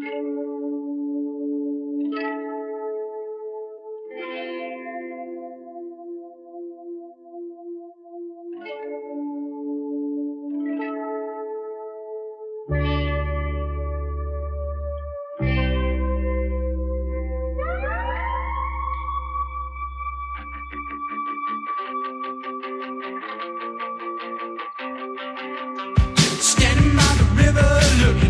Standing by the river looking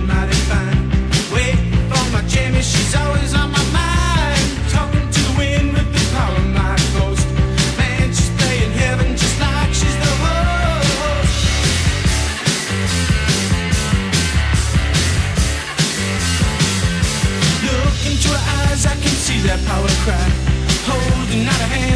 that power cry. Holding out a hand.